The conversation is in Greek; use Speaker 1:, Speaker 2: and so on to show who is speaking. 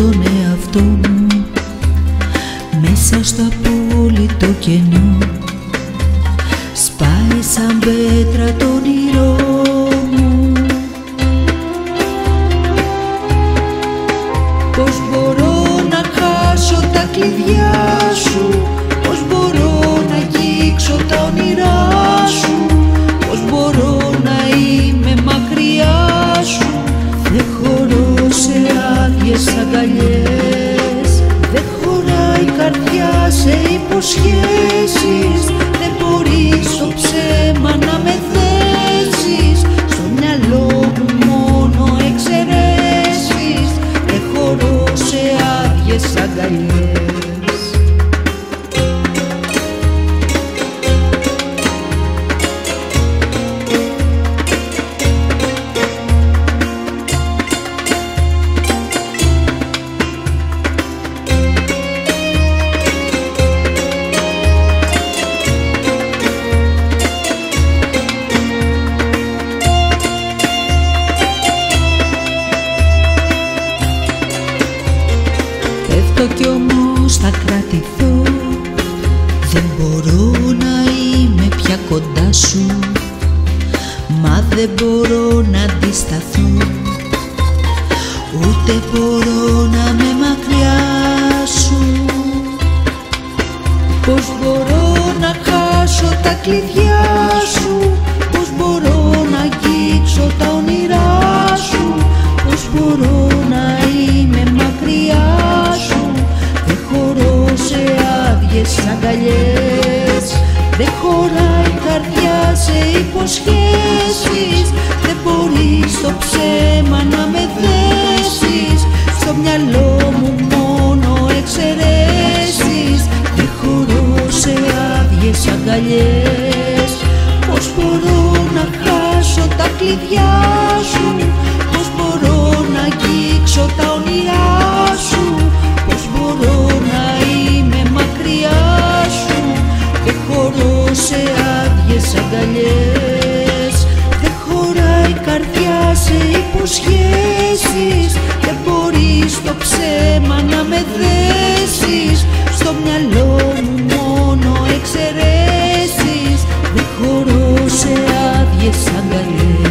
Speaker 1: τον εαυτό μου. Μέσα στο απόλυτο κενό σπάει σαν πέτρα το όνειρό μου. Πώς μπορώ να χάσω τα κλειδιά σε υποσχέσεις Πέφτω κι όμως θα κρατηθώ. Δεν μπορώ να είμαι πια κοντά σου Μα δεν μπορώ να αντισταθώ. Ούτε μπορώ να με μακριά σου Πώς μπορώ να χάσω τα κλειδιά άδειες αγκαλιές. Δεν χωράει η καρδιά σε υποσχέσεις. Δεν μπορείς το ψέμα να με δέσεις Στο μυαλό μου μόνο εξαιρέσεις. Δεν χωρώ σε άδειες αγκαλιές. Πώς μπορώ να χάσω τα κλειδιά σου; Πώς μπορώ να αγγίξω τα όνειρά υποσχέσεις Δεν μπορείς το ψέμα να με δέσεις. Στο μυαλό μου μόνο εξαιρέσεις Δεν χωρώ σε άδειες αγκαλιές